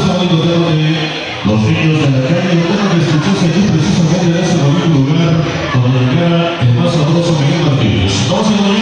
anécdota de los niños de la calle, una que escuchó allí precisamente en ese bonito lugar donde llegara el más sabroso Miguel Martínez. Vamos a